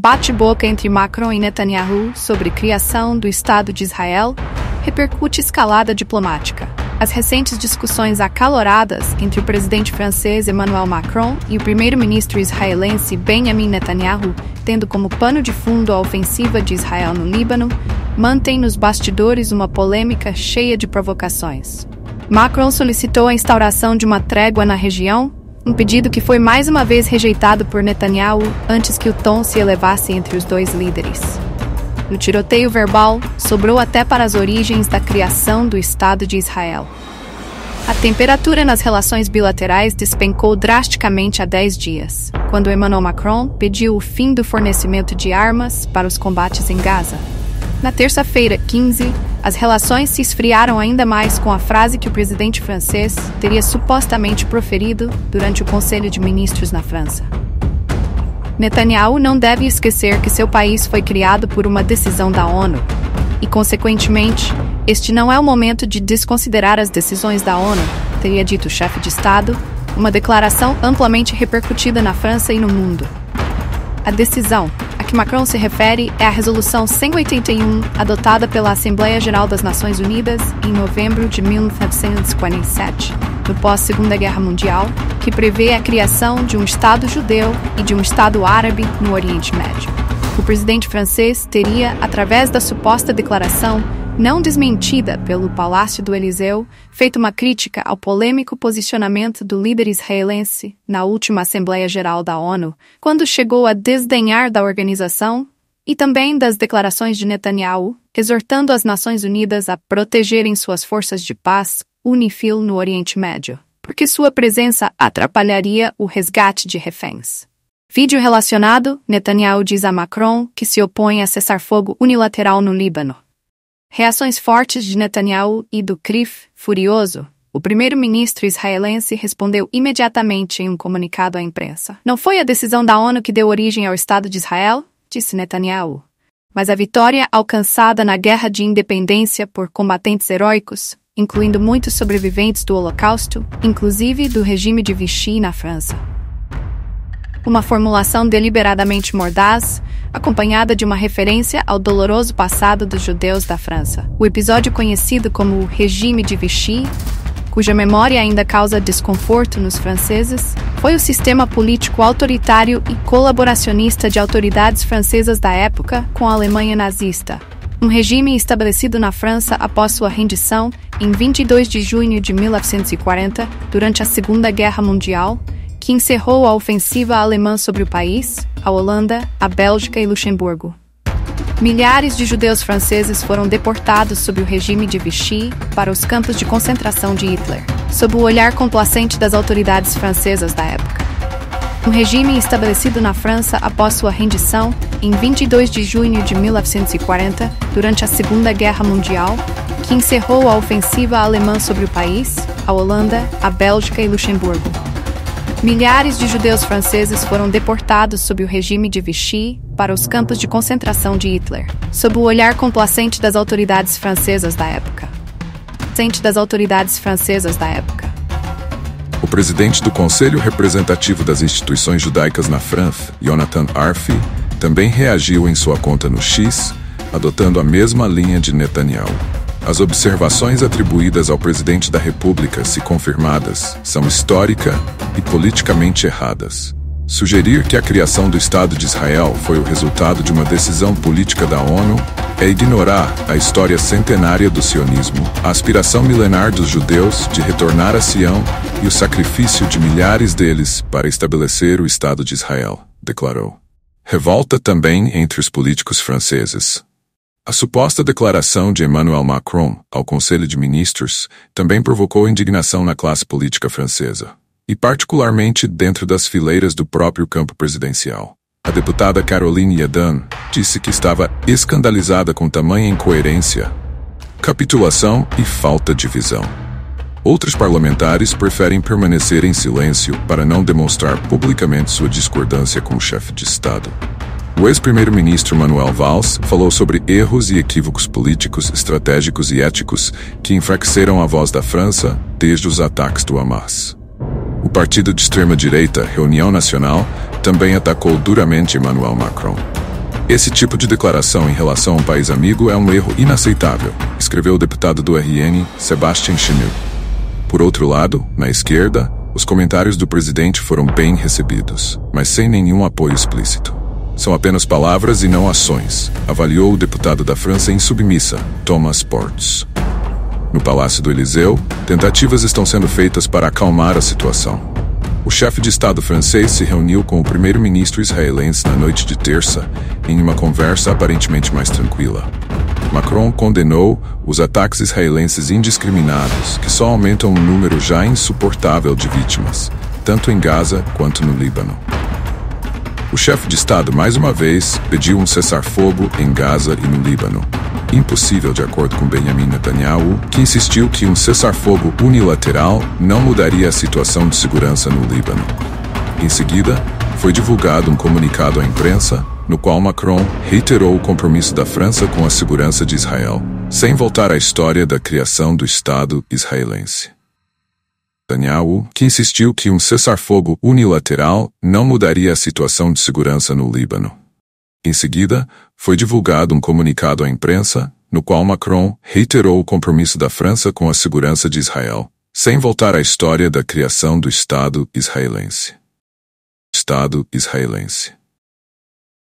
bate-boca entre Macron e Netanyahu sobre criação do Estado de Israel repercute escalada diplomática. As recentes discussões acaloradas entre o presidente francês Emmanuel Macron e o primeiro-ministro israelense Benjamin Netanyahu, tendo como pano de fundo a ofensiva de Israel no Líbano, mantém nos bastidores uma polêmica cheia de provocações. Macron solicitou a instauração de uma trégua na região, um pedido que foi mais uma vez rejeitado por Netanyahu antes que o tom se elevasse entre os dois líderes. No tiroteio verbal, sobrou até para as origens da criação do Estado de Israel. A temperatura nas relações bilaterais despencou drasticamente há 10 dias, quando Emmanuel Macron pediu o fim do fornecimento de armas para os combates em Gaza. Na terça-feira, 15, as relações se esfriaram ainda mais com a frase que o presidente francês teria supostamente proferido durante o Conselho de Ministros na França. Netanyahu não deve esquecer que seu país foi criado por uma decisão da ONU e, consequentemente, este não é o momento de desconsiderar as decisões da ONU, teria dito o chefe de Estado, uma declaração amplamente repercutida na França e no mundo. A decisão que Macron se refere é a Resolução 181, adotada pela Assembleia Geral das Nações Unidas em novembro de 1947, no pós-Segunda Guerra Mundial, que prevê a criação de um Estado judeu e de um Estado árabe no Oriente Médio. O presidente francês teria, através da suposta declaração, não desmentida pelo Palácio do Eliseu, feito uma crítica ao polêmico posicionamento do líder israelense na última Assembleia Geral da ONU, quando chegou a desdenhar da organização e também das declarações de Netanyahu, exortando as Nações Unidas a protegerem suas forças de paz, UNIFIL, no Oriente Médio, porque sua presença atrapalharia o resgate de reféns. Vídeo relacionado: Netanyahu diz a Macron que se opõe a cessar-fogo unilateral no Líbano. Reações fortes de Netanyahu e do CRIF, furioso. O primeiro-ministro israelense respondeu imediatamente em um comunicado à imprensa. Não foi a decisão da ONU que deu origem ao Estado de Israel? disse Netanyahu. Mas a vitória alcançada na guerra de independência por combatentes heróicos, incluindo muitos sobreviventes do Holocausto, inclusive do regime de Vichy na França uma formulação deliberadamente mordaz, acompanhada de uma referência ao doloroso passado dos judeus da França. O episódio conhecido como o Regime de Vichy, cuja memória ainda causa desconforto nos franceses, foi o sistema político autoritário e colaboracionista de autoridades francesas da época com a Alemanha nazista. Um regime estabelecido na França após sua rendição em 22 de junho de 1940, durante a Segunda Guerra Mundial, que encerrou a ofensiva alemã sobre o país, a Holanda, a Bélgica e Luxemburgo. Milhares de judeus franceses foram deportados sob o regime de Vichy para os campos de concentração de Hitler, sob o olhar complacente das autoridades francesas da época. Um regime estabelecido na França após sua rendição em 22 de junho de 1940, durante a Segunda Guerra Mundial, que encerrou a ofensiva alemã sobre o país, a Holanda, a Bélgica e Luxemburgo. Milhares de judeus franceses foram deportados sob o regime de Vichy para os campos de concentração de Hitler, sob o olhar complacente das autoridades francesas da época. Das autoridades francesas da época. O presidente do Conselho Representativo das Instituições Judaicas na França, Jonathan Arfi, também reagiu em sua conta no X, adotando a mesma linha de Netanyahu. As observações atribuídas ao presidente da República, se confirmadas, são histórica e politicamente erradas. Sugerir que a criação do Estado de Israel foi o resultado de uma decisão política da ONU é ignorar a história centenária do sionismo, a aspiração milenar dos judeus de retornar a Sião e o sacrifício de milhares deles para estabelecer o Estado de Israel, declarou. Revolta também entre os políticos franceses. A suposta declaração de Emmanuel Macron ao Conselho de Ministros também provocou indignação na classe política francesa, e particularmente dentro das fileiras do próprio campo presidencial. A deputada Caroline Yadan disse que estava escandalizada com tamanha incoerência, capitulação e falta de visão. Outros parlamentares preferem permanecer em silêncio para não demonstrar publicamente sua discordância com o chefe de Estado. O ex-primeiro-ministro Manuel Valls falou sobre erros e equívocos políticos, estratégicos e éticos que enfraqueceram a voz da França desde os ataques do Hamas. O partido de extrema-direita, Reunião Nacional, também atacou duramente Emmanuel Macron. Esse tipo de declaração em relação a um país amigo é um erro inaceitável, escreveu o deputado do RN, Sebastian Schmidt. Por outro lado, na esquerda, os comentários do presidente foram bem recebidos, mas sem nenhum apoio explícito. São apenas palavras e não ações, avaliou o deputado da França insubmissa, Thomas Portes. No Palácio do Eliseu, tentativas estão sendo feitas para acalmar a situação. O chefe de Estado francês se reuniu com o primeiro-ministro israelense na noite de terça, em uma conversa aparentemente mais tranquila. Macron condenou os ataques israelenses indiscriminados, que só aumentam o um número já insuportável de vítimas, tanto em Gaza quanto no Líbano. O chefe de Estado, mais uma vez, pediu um cessar-fogo em Gaza e no Líbano, impossível de acordo com Benjamin Netanyahu, que insistiu que um cessar-fogo unilateral não mudaria a situação de segurança no Líbano. Em seguida, foi divulgado um comunicado à imprensa, no qual Macron reiterou o compromisso da França com a segurança de Israel, sem voltar à história da criação do Estado israelense. Netanyahu, que insistiu que um cessar-fogo unilateral não mudaria a situação de segurança no Líbano. Em seguida, foi divulgado um comunicado à imprensa, no qual Macron reiterou o compromisso da França com a segurança de Israel, sem voltar à história da criação do Estado israelense. Estado israelense